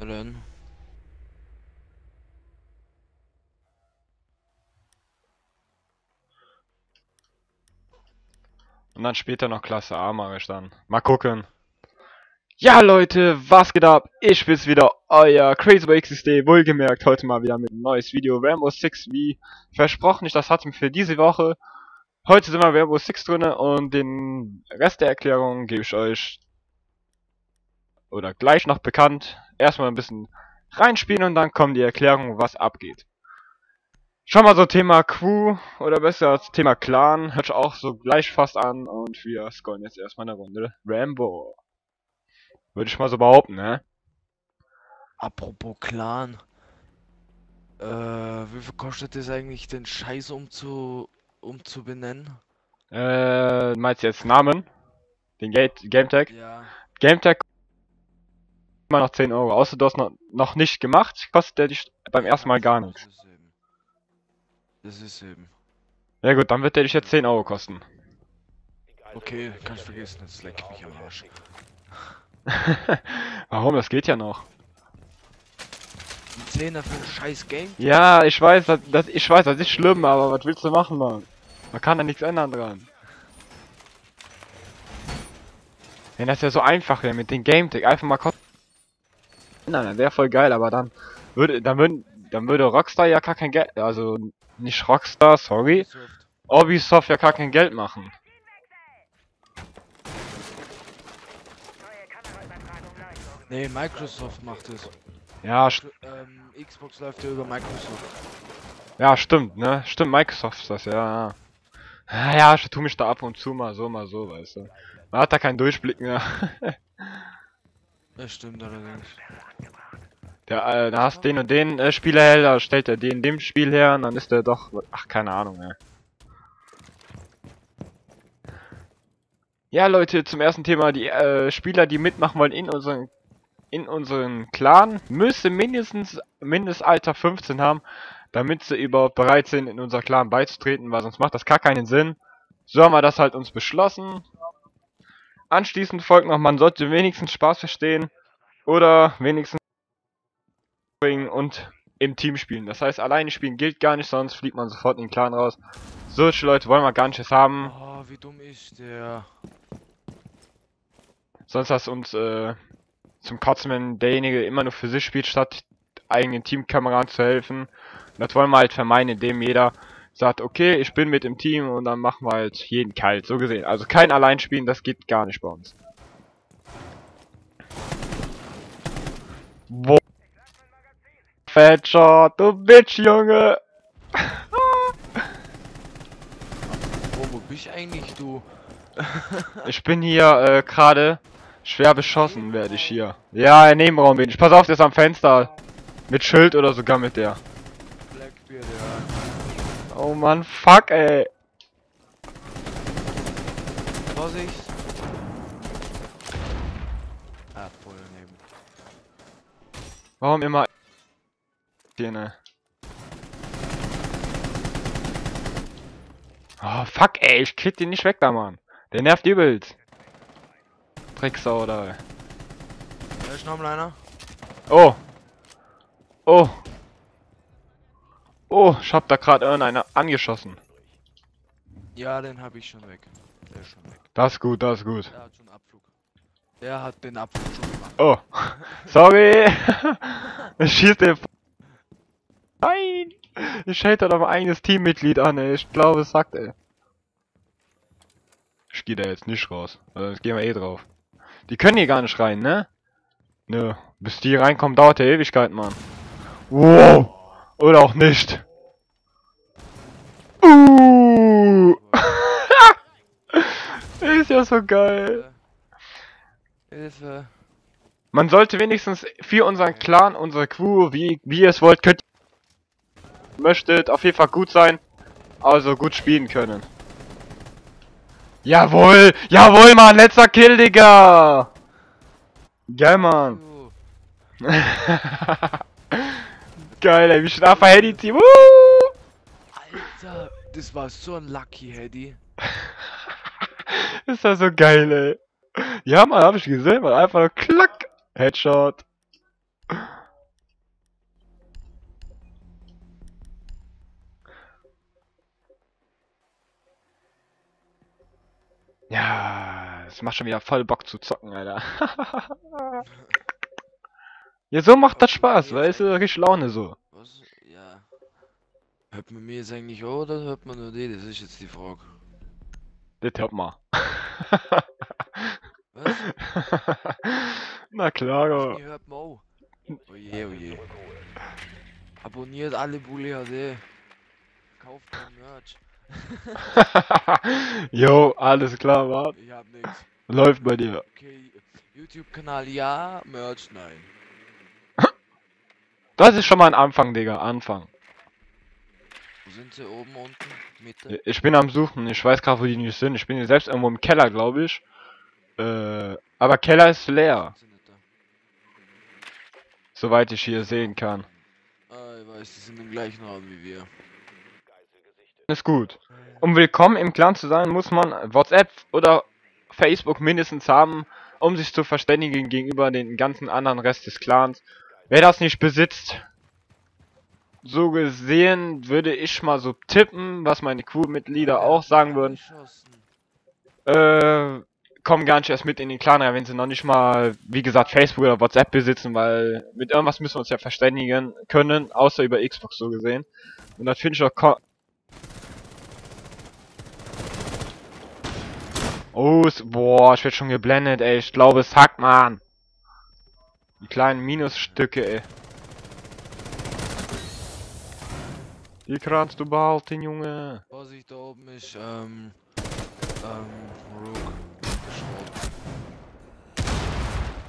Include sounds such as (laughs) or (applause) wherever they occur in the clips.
Ellen. Und dann später noch Klasse A mache ich dann. Mal gucken. Ja Leute, was geht ab? Ich bin's wieder, euer CrazyXD, wohlgemerkt, heute mal wieder mit einem neues Video, Rainbow Six, wie versprochen, ich das hatte für diese Woche. Heute sind wir Rainbow Six drinne und den Rest der Erklärung gebe ich euch oder gleich noch bekannt. Erstmal ein bisschen reinspielen und dann kommt die Erklärung, was abgeht. Schon mal so Thema Crew oder besser als Thema Clan, hört auch so gleich fast an und wir scoren jetzt erstmal eine Runde Rambo. Würde ich mal so behaupten, ne? Apropos Clan. Äh, wie viel kostet es eigentlich, den Scheiß umzu umzubenennen? Äh, meinst du jetzt Namen? Den Gate Gametag? Ja. Gametag immer noch 10 Euro. Außer du hast noch, noch nicht gemacht, kostet der dich beim ersten Mal gar nichts. Das ist eben. Ist. Ja gut, dann wird der dich jetzt 10 Euro kosten. Okay, kann ich vergessen, das leckt mich am Arsch. (laughs) Warum? Das geht ja noch. Ein Zehner für ein scheiß Game? Ja, ich weiß, das, das, ich weiß, das ist schlimm, aber was willst du machen, Mann? Man kann da nichts ändern dran. Wenn das ja so einfach wäre mit dem Game Tag, einfach mal kosten. Nein, das wäre voll geil, aber dann würde, dann würden, dann würde Rockstar ja gar kein Geld, also nicht Rockstar, sorry, Ubisoft. Ja gar kein Geld machen. Nee, Microsoft macht es. Ja, st Ähm, Xbox läuft ja über Microsoft. ja, stimmt, ne? Stimmt, Microsoft ist das, ja. Ja, ja, ich tu mich da ab und zu mal so, mal so, weißt du. Man hat da keinen Durchblick mehr. (laughs) Das stimmt allerdings. Der, äh, da hast den und den äh, Spieler her, da stellt er den dem Spiel her und dann ist der doch. Ach, keine Ahnung, ey. Ja, Leute, zum ersten Thema. Die äh, Spieler, die mitmachen wollen in unseren in unseren Clan, müssen mindestens Mindestalter 15 haben, damit sie überhaupt bereit sind, in unser Clan beizutreten, weil sonst macht das gar keinen Sinn. So haben wir das halt uns beschlossen. Anschließend folgt noch, man sollte wenigstens Spaß verstehen oder wenigstens bringen und im Team spielen. Das heißt, alleine spielen gilt gar nicht, sonst fliegt man sofort in den Clan raus. Solche Leute wollen wir gar nicht haben. Oh, wie dumm ist der? Sonst hast uns äh, zum Kotzen, wenn derjenige immer nur für sich spielt, statt eigenen Teamkameraden zu helfen. Das wollen wir halt vermeiden, indem jeder sagt, okay, ich bin mit im Team und dann machen wir halt jeden kalt, so gesehen. Also kein Alleinspielen, das geht gar nicht bei uns. Wo? Headshot, du Bitch, Junge! Oh, wo bist eigentlich du? (laughs) Ich bin hier äh, gerade schwer beschossen, werde ich hier. Ja, im Nebenraum bin ich. Pass auf, der ist am Fenster. Mit Schild oder sogar mit der. Blackbeard, ja. Oh Mann, fuck, ey. Vorsicht! Ah, voll daneben. Warum immer hier, ne? Oh, fuck, ey, ich krieg den nicht weg da, Mann. Der nervt übelst. Drecksau, da. Da ist noch einer. Oh. Oh. Oh, ich hab da gerade irgendeiner angeschossen. Ja, den habe ich schon weg. Der ist schon weg. Das ist gut, das ist gut. Der hat schon Abflug. Der hat den Abflug schon gemacht. Oh. (laughs) Sorry. (laughs) ich schieß den. Nein. Ich hätte doch mein eigenes Teammitglied an, ey. Ich glaube, es sagt, ey. Ich gehe da jetzt nicht raus. Also, jetzt gehen wir eh drauf. Die können hier gar nicht rein, ne? Nö. Bis die reinkommen, dauert ja Ewigkeit, Mann. Wow. Oder auch nicht. Uh. (laughs) Ist ja so geil. Hilfe. Man sollte wenigstens für unseren Clan, unsere Crew, wie, wie ihr es wollt, könnt möchtet, auf jeden Fall gut sein. Also gut spielen können. Jawohl! Jawohl, Mann! Letzter Kill, Digga! Geil, Mann! (laughs) geil, ey. Wie schnaffer Heady Team. Uh! Alter, das war so ein Lucky Heady. (laughs) das war so geil, ey. Ja, man, hab ich gesehen, man. Einfach nur klack. Headshot. Ja, es macht schon wieder voll Bock zu zocken, Alter. (laughs) ja, so macht das Spaß, weißt du, richtig Laune so. Was? Ja. Hört man mir jetzt eigentlich auch oder hört man nur die? Das ist jetzt die Frage. Das hört mal. (laughs) Was? (laughs) Na klar, die hört man auch. Oje, oje. Abonniert alle Bully HD. Kauft mein Merch. (laughs) Jo, alles klar, wart. Ich hab nix. Läuft bei dir. Okay, YouTube-Kanal ja, Merch nein. Das ist schon mal ein Anfang, Digga, Anfang. Wo sind sie? Oben, unten, Mitte? Ich bin am Suchen, ich weiß gerade, wo die nicht sind. Ich bin hier selbst irgendwo im Keller, glaube ich. Äh, aber Keller ist leer, soweit ich hier sehen kann. Ah, ich weiß, die sind im gleichen Raum wie wir. Ist gut. Um willkommen im Clan zu sein, muss man WhatsApp oder Facebook mindestens haben, um sich zu verständigen gegenüber den ganzen anderen Rest des Clans. Wer das nicht besitzt, so gesehen würde ich mal so tippen, was meine Crewmitglieder auch sagen würden. Äh, kommen gar nicht erst mit in den Clan rein, wenn sie noch nicht mal, wie gesagt, Facebook oder WhatsApp besitzen, weil mit irgendwas müssen wir uns ja verständigen können, außer über Xbox so gesehen. Und das finde ich auch Oh, boah, ich werde schon geblendet, ey. Ich glaube, es hackt, man. Die kleinen Minusstücke, ey. Wie kranst du behalten, Junge? Vorsicht, da oben ist, ähm, ähm, Rook.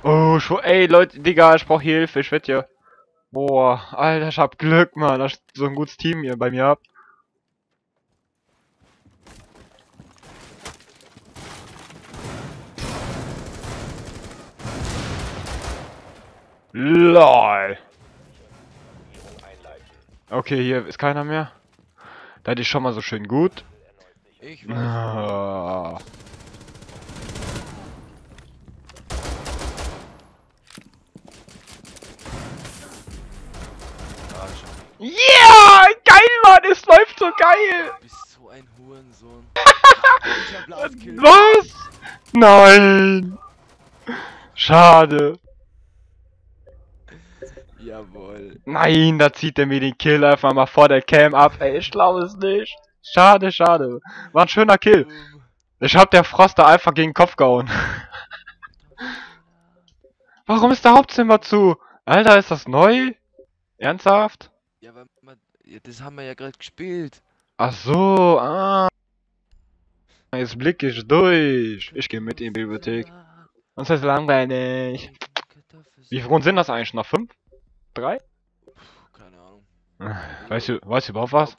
Oh, ich, ey, Leute, Digga, ich brauch Hilfe, ich werd hier. Boah, Alter, ich hab Glück, Mann, dass ich so ein gutes Team hier bei mir hab. LOL. Okay, hier ist keiner mehr. Da ist schon mal so schön gut. Ich weiß. Ah. Ah. Yeah! Geil, Mann! Es läuft so geil! Du bist so ein Hurensohn. (laughs) Was? Nein! Schade. Jawohl. Nein, da zieht er mir den Kill einfach mal vor der Cam ab. Ey, ich glaube es nicht. Schade, schade. War ein schöner Kill. Ich hab der Froster einfach gegen den Kopf gehauen. (laughs) Warum ist der Hauptzimmer zu? Alter, ist das neu? Ernsthaft? Ja, weil man, das haben wir ja gerade gespielt. Ach so, ah. Jetzt blick ich durch. Ich gehe mit in die Bibliothek. Uns ist langweilig. Wie viele Runden sind das eigentlich? Noch fünf? Drei? Weißt du, weißt du überhaupt was?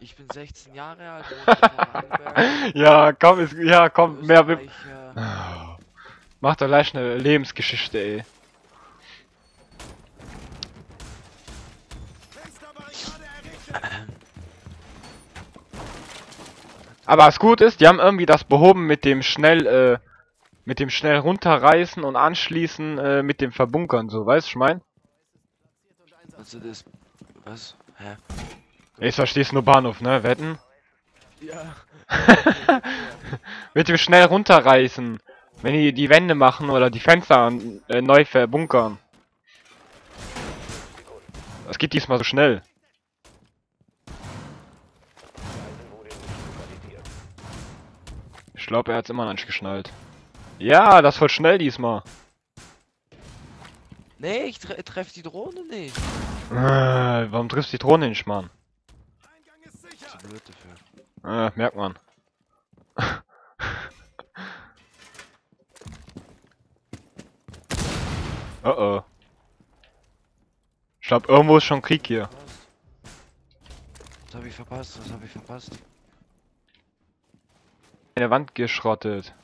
Ich bin 16 Jahre alt. Vorarlberg, (laughs) ja, komm, ist, ja, komm, mehr. Bib- Österreicher. Mach doch gleich eine Lebensgeschichte, ey. Aber was gut ist, die haben irgendwie das behoben mit dem schnell, äh, mit dem schnell runterreißen und anschließen äh, mit dem Verbunkern, so, weißt du, ich mein? Also das. Was? Hä? Jetzt verstehst du nur Bahnhof, ne? Wetten? Ja. (laughs) mit dem schnell runterreißen. Wenn die die Wände machen oder die Fenster äh, neu verbunkern. Das geht diesmal so schnell. Ich glaube, er hat's immer noch nicht geschnallt. Ja, das voll schnell diesmal. Nee, ich tre treffe die Drohne nicht. Äh, warum triffst du die Drohne nicht, Mann? Zu blöd dafür. Äh, merkt man. (laughs) oh oh. Ich glaub, irgendwo ist schon Krieg hier. Was? Was hab ich verpasst? Was hab ich verpasst? In der Wand geschrottet.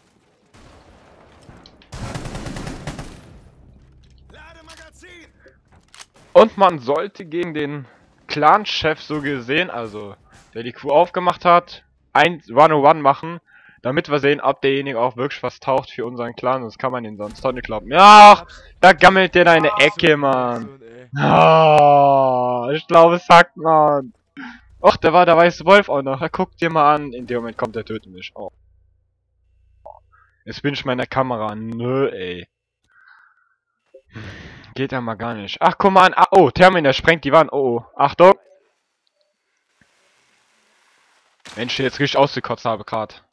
Und man sollte gegen den Clan-Chef so gesehen, also der die Crew aufgemacht hat, ein 101 machen, damit wir sehen, ob derjenige auch wirklich was taucht für unseren Clan, sonst kann man ihn sonst nicht glauben. Ja, da gammelt der in eine Ah, Ecke, Mann. Ah, ich glaube, es hackt, man. Och, da war der weiße Wolf auch noch. Guck dir mal an. In dem Moment kommt der tötet mich. Oh. Jetzt bin ich meiner Kamera. Nö, ey. Geht ja mal gar nicht. Ach, guck mal an. Ah, oh, Termin, der sprengt die Wand. Oh, oh. Achtung. Mensch, jetzt richtig ausgekotzt habe grad.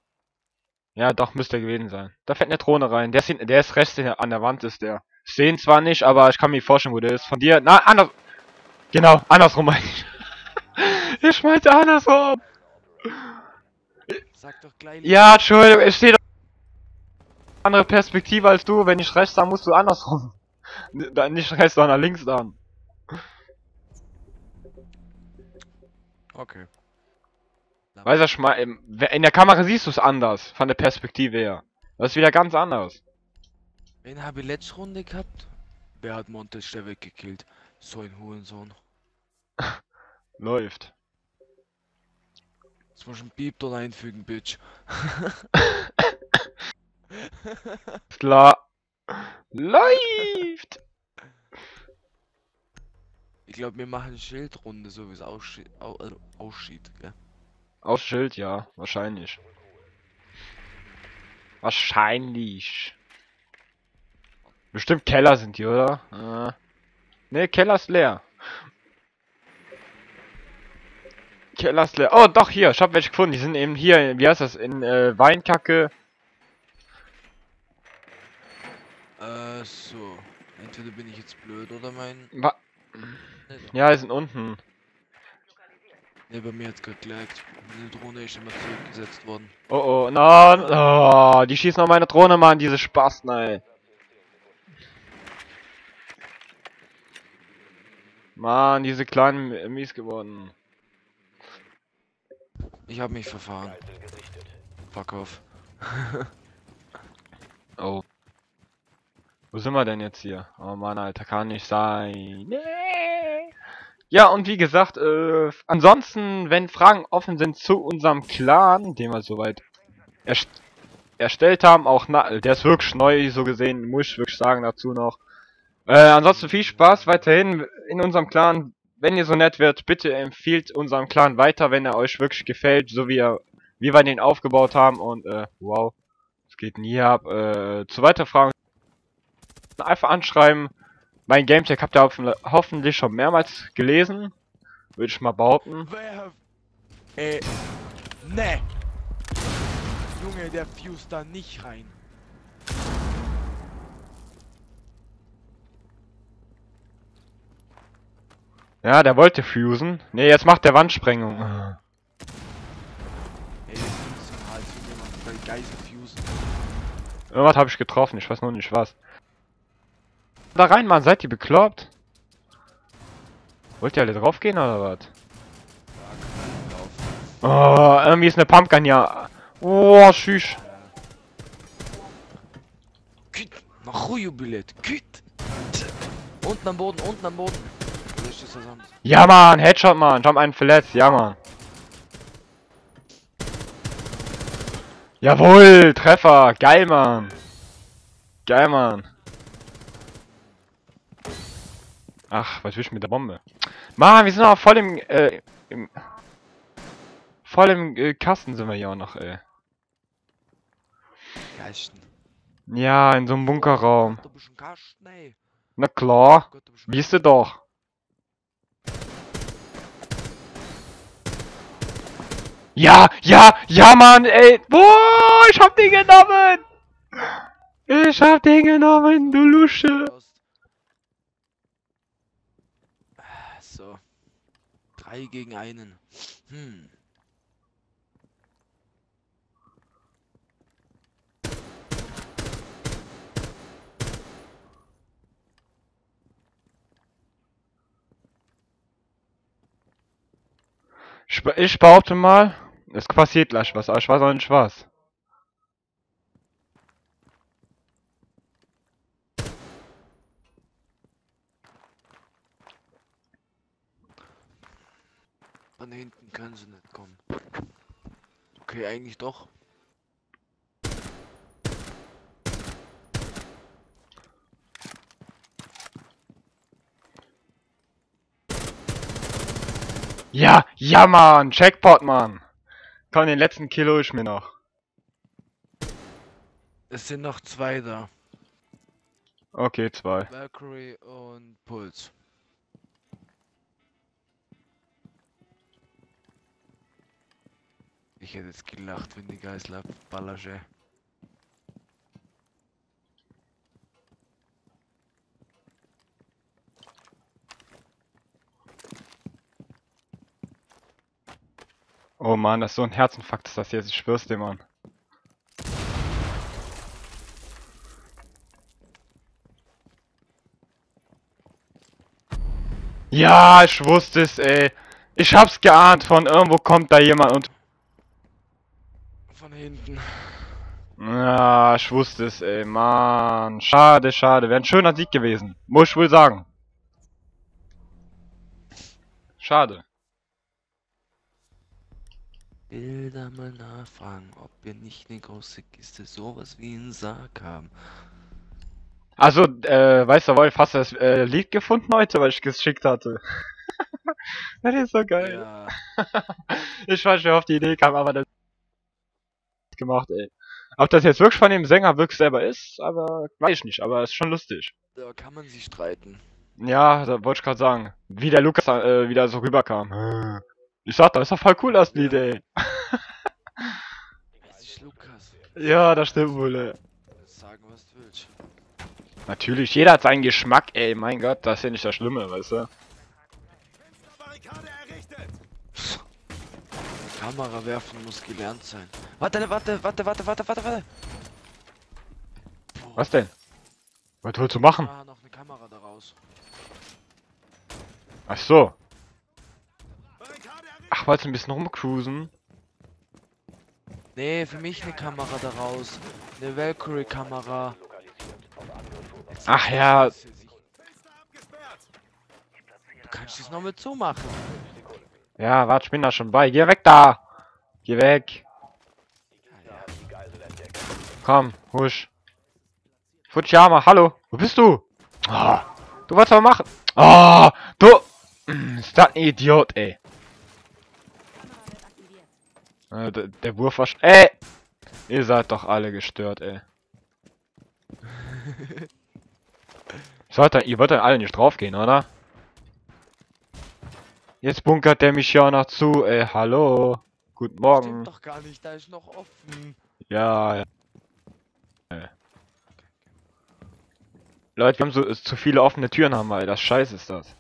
Ja, doch, müsste er gewesen sein. Da fährt eine Drohne rein. Der ist, hin- der ist rechts hier an der Wand, ist der. Ich sehe ihn zwar nicht, aber ich kann mir vorstellen, wo der ist. Von dir. Na, anders. Genau, andersrum meine ich. (laughs) ich meinte andersrum. Sag doch gleich. Ja, Entschuldigung, es steht andere Perspektive als du. Wenn ich rechts, dann musst du andersrum. (laughs) Dann nicht rechts, sondern links dann. Okay. Weißt du, mein, ähm, in der Kamera siehst du es anders, von der Perspektive her. Das ist wieder ganz anders. Wen habe ich letzte Runde gehabt? Wer hat Montes der weggekillt? So ein Hurensohn. (laughs) Läuft. Jetzt muss ich einen dort einfügen, Bitch. Ist klar. (laughs) Läuft! Ich glaube, wir machen Schildrunde, so wie es au äh, aussieht, gell? Auf Schild, ja, wahrscheinlich. Wahrscheinlich. Bestimmt Keller sind die, oder? Äh. Ne, Keller ist leer. Keller ist leer. Oh, doch, hier, ich hab welche gefunden. Die sind eben hier, wie heißt das, in äh, Weinkacke. Äh, so. Entweder bin ich jetzt blöd oder mein. Wa ja, die sind unten. Ne, bei mir hat's gerade gelaggt. Meine Drohne ist immer zurückgesetzt worden. Oh oh, nein, oh, die schießen auf meine Drohne, Mann, diese Spasten, ey. Mann, diese kleinen mies geworden. Ich habe mich verfahren. Fuck off. (laughs) Oh. Wo sind wir denn jetzt hier? Oh Mann, Alter, kann nicht sein. Nee. Ja, und wie gesagt, äh, ansonsten, wenn Fragen offen sind zu unserem Clan, den wir soweit erst erstellt haben, auch na, der ist wirklich neu, so gesehen, muss ich wirklich sagen dazu noch. Äh, ansonsten viel Spaß weiterhin in unserem Clan. Wenn ihr so nett wird, bitte empfiehlt unserem Clan weiter, wenn er euch wirklich gefällt, so wie er, wie wir den aufgebaut haben und, äh, wow. Es geht nie ab. Äh, zu weiteren Fragen einfach anschreiben. Mein Gametag habt ihr hoffen- hoffentlich schon mehrmals gelesen. Würde ich mal behaupten. Äh. Ne! Junge, der fuse da nicht rein. Ja, der wollte fusen. Ne, jetzt macht der Wandsprengung. Ey, der fuse im Hals, Junge, macht bei Geisel fusen. Irgendwas habe ich getroffen, ich weiß noch nicht was. Da rein, Mann, seid ihr bekloppt? Wollt ihr alle draufgehen oder was? Oh, irgendwie ist eine Pumpgun ja. Oh, schüch. Küt! Nach Rujubilet! Küt! Unten am Boden, unten am Boden! Ja, Mann, Headshot, Mann. Ich hab einen verletzt, ja, Mann. Jawohl, Treffer. Geil, Mann. Geil, Mann. Ach, was will ich mit der Bombe? Mann, wir sind auch voll im, äh, im... Voll im äh, Kasten sind wir hier auch noch, ey. Kasten. Ja, in so einem Bunkerraum. Du bist ein Kasten, ey. Na klar. Gott, du ein Wisst ihr doch. Ja, ja, ja, Mann, ey. Boah, ich hab den genommen. Ich hab den genommen, du Lusche. Kasten. Ah, So. Drei gegen einen. Hm. Ich, be- ich behaupte mal, es passiert gleich was, aber ich weiß auch nicht was. Von hinten können sie nicht kommen. Okay, eigentlich doch. Ja, ja, Mann. Checkpot, Mann. Komm, den letzten Kilo ich mir noch. Es sind noch zwei da. Okay, zwei. Valkyrie und Puls. Ich hätte jetzt gelacht, wenn die Geißler Ballasche. Oh Mann, das ist so ein Herzinfarkt, ist das jetzt. Ich schwör's dir, Mann. Ja, ich wusste es, ey. Ich hab's geahnt, von irgendwo kommt da jemand und... Von hinten. Ja, ich wusste es, ey, Mann. Schade, schade. Wäre ein schöner Sieg gewesen. Muss ich wohl sagen. Schade. Will da mal nachfragen, ob wir nicht eine große Kiste sowas wie einen Sarg haben. Also, äh, weißt du, Wolf, hast du das äh, Lied gefunden heute, was ich geschickt hatte? (laughs) das ist so geil. Ja, (laughs) Ich weiß nicht, wer auf die Idee kam, aber das gemacht, ey. Ob das jetzt wirklich von dem Sänger wirklich selber ist, aber weiß ich nicht, aber ist schon lustig. da kann man sich streiten. Ja, da wollte ich gerade sagen, wie der Lukas äh, wieder so rüberkam. Ich sag, das ist doch voll cool, das Lied, ey. Es ist Lukas. Ja, das stimmt wohl, ey. Sagen, was du willst. Natürlich, jeder hat seinen Geschmack, ey. Mein Gott, das ist ja nicht das Schlimme, weißt du? Kamera werfen muss gelernt sein. Warte, warte, warte, warte, warte, warte, warte. Was denn? Was willst du machen? Ah, noch eine Kamera daraus. Ach so. Ach, wolltest du ein bisschen rumcruisen? Nee, für mich eine Kamera daraus. Eine Valkyrie-Kamera. Ach ja! Du kannst es noch mit zumachen. Ja, warte, ich bin da schon bei. Geh weg da! Geh weg! Komm, husch. Fujiyama, hallo! Wo bist du? Ah, du wolltest aber machen. Ah, du! (clears throat) Ist das ein Idiot, ey. Äh, der, der Wurf war Ey! Ihr seid doch alle gestört, ey. (laughs) Sollt ihr, ihr wollt dann alle nicht draufgehen, oder? Jetzt bunkert der mich ja noch zu, ey, hallo. Guten Morgen. Stimmt doch gar nicht, da ist noch offen. Ja, ja. Äh. Leute, wir haben so äh, zu viele offene Türen haben wir, ey. Das scheiße ist das.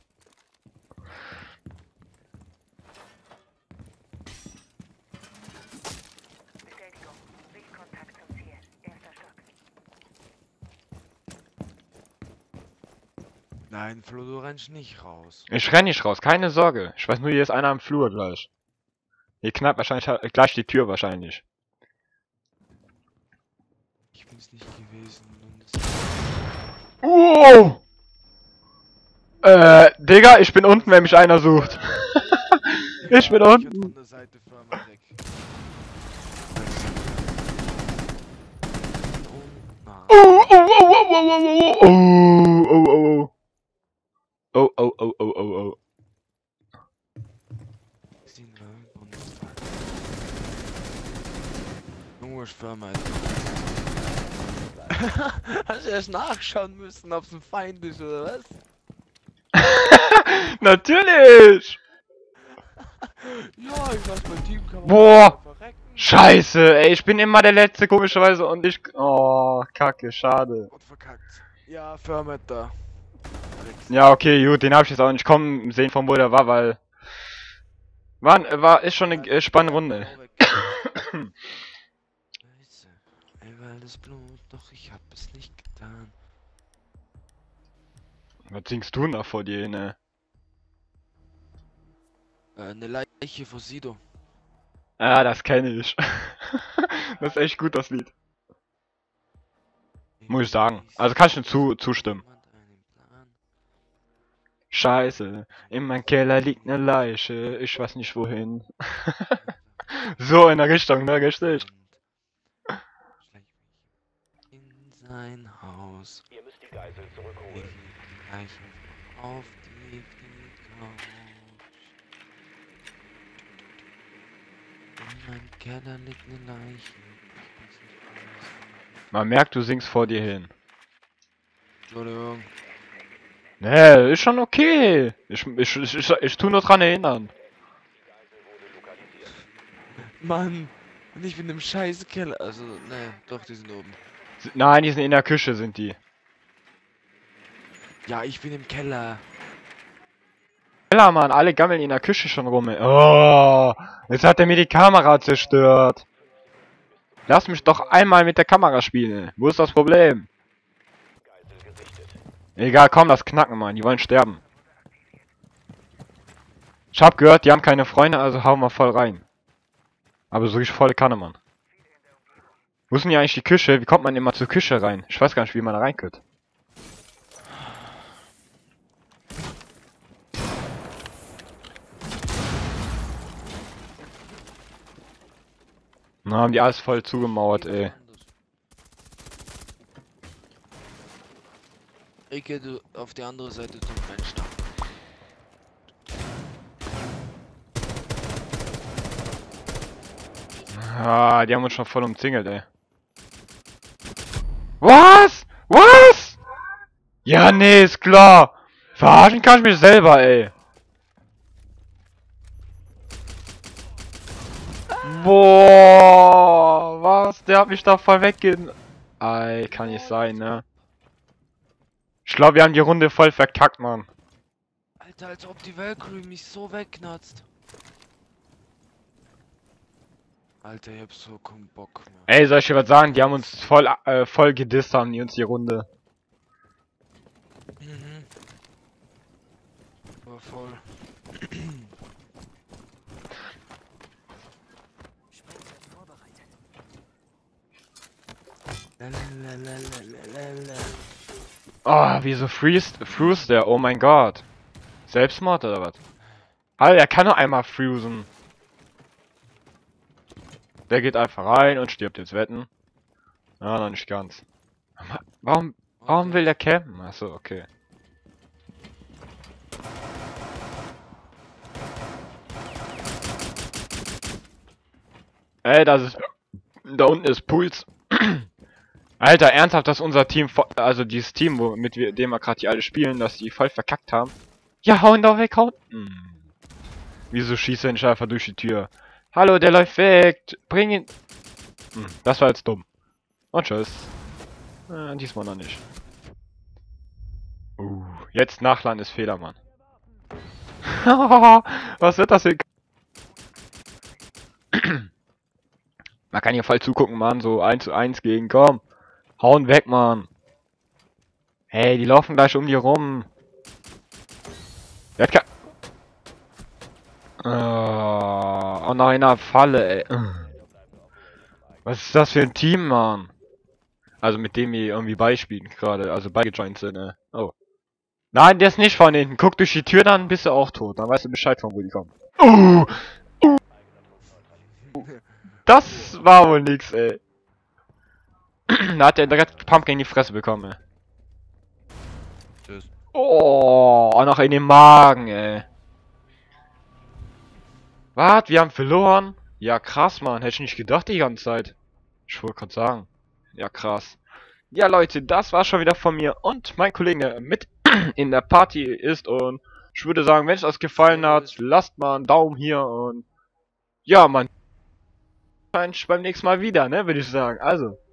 Nein, Flo, du rennst nicht raus. Ich renn nicht raus, keine Sorge. Ich weiß nur, hier ist einer im Flur gleich. Hier knallt wahrscheinlich äh, gleich die Tür wahrscheinlich. Ich bin's nicht gewesen. Wow! Äh, Digga, ich bin unten, wenn mich einer sucht. ich bin Ja, unten. der Seite Firma weg. Oh, Oh, oh, oh, oh, oh, oh, oh, oh, oh, oh. Oh, oh, oh, oh, oh, oh. Junge Firma. (laughs) Hast du erst nachschauen müssen, ob es ein Feind ist oder was? (laughs) Natürlich! (laughs) Ja, ich weiß, mein Team kann Boah. verrecken. Scheiße, ey, ich bin immer der Letzte, komischerweise, und ich... Oh, kacke, schade. Und verkackt. Ja, Firma da. Ja, okay, gut, den hab ich jetzt auch nicht kommen sehen, von wo der war, weil... War, war ist schon eine äh, spannende Runde. Weil das Blut, doch ich hab es nicht getan. Was singst du denn da vor dir, ne? Äh, eine Leiche vor Sido. Ah, das kenne ich. (laughs) das ist echt gut, das Lied. Muss ich sagen. Also kann ich nur zu, zustimmen. Scheiße, in meinem Keller liegt eine Leiche, ich weiß nicht wohin. (laughs) so in der Richtung, ne, richtig? Und schleich mich in sein Haus. Ihr müsst die Geisel zurückholen. Leichen auf die, die Couch. In meinem Keller liegt eine Leiche. Man merkt, du singst vor dir hin. Entschuldigung. Nee, ist schon okay. Ich, ich, ich, ich, ich tu nur dran erinnern. Mann! Und ich bin im scheiß Keller. Also, ne, doch, die sind oben. Nein, die sind in der Küche, sind die. Ja, ich bin im Keller. Keller, Mann, alle gammeln in der Küche schon rum. Oh, jetzt hat er mir die Kamera zerstört. Lass mich doch einmal mit der Kamera spielen. Wo ist das Problem? Egal, komm, das knacken, Mann. Die wollen sterben. Ich hab gehört, die haben keine Freunde, also hauen wir voll rein. Aber so richtig volle Kanne, Mann. Wo ist denn hier eigentlich die Küche? Wie kommt man immer zur Küche rein? Ich weiß gar nicht, wie man da reinkommt. Na, haben die alles voll zugemauert, ey. Ich geh du auf die andere Seite zum Fenster. Ah, die haben uns schon voll umzingelt, ey. Was? Was? Ja, nee, ist klar. Verarschen kann ich mich selber, ey. Boah, was? Der hat mich da voll weggehen. Ey, kann nicht sein, ne? Ich glaube, wir haben die Runde voll verkackt, Mann. Alter, als ob die Valkyrie mich so wegknatzt. Alter, ich hab so keinen Bock mehr. Ey, soll ich dir was sagen? Die haben uns voll, äh, voll gedisst, haben die uns die Runde. Mhm. War voll. (clears throat) Lalalalalalala. Oh, wieso freest, der? Oh mein Gott. Selbstmord oder was? Alter, er kann nur einmal freezen. Der geht einfach rein und stirbt jetzt wetten. Ah, noch nicht ganz. Warum, warum will der campen? Achso, okay. Ey, das ist... Da unten ist Puls. Alter, ernsthaft, dass unser Team, also dieses Team, wo, mit wir, dem wir gerade die alle spielen, dass die voll verkackt haben. Ja, hauen doch weg, hauen. Hm. Wieso schießt er nicht einfach durch die Tür? Hallo, der läuft weg. Bring ihn. Hm, das war jetzt dumm. Und tschüss. Äh, diesmal noch nicht. Uh, jetzt Nachladen ist Fehler, Mann. (laughs) Was wird das hier? (clears throat) Man kann hier voll zugucken, Mann. So 1 zu 1 gegen, komm. Hauen weg, Mann. Hey, die laufen gleich um die rum. Der hat Oh, und noch in einer Falle, ey. Was ist das für ein Team, Mann? Also mit dem wir irgendwie beispielen gerade, also beigejoint sind, ne? Oh. Nein, der ist nicht von hinten. Guck durch die Tür, dann bist du auch tot. Dann weißt du Bescheid, von wo die kommen. Uh, uh. Das war wohl nix, ey. Da hat der direkt Pumpkin in die Fresse bekommen, ey. Tschüss. Oh, auch noch in den Magen, ey. Was? Wir haben verloren? Ja, krass, Mann. Hätte ich nicht gedacht die ganze Zeit. Ich wollte gerade sagen. Ja, krass. Ja, Leute, das war schon wieder von mir und mein Kollege, der mit (clears throat) in der Party ist. Und ich würde sagen, wenn es euch gefallen hat, lasst mal einen Daumen hier und ja, man. Beim nächsten Mal wieder, ne, würde ich sagen. Also,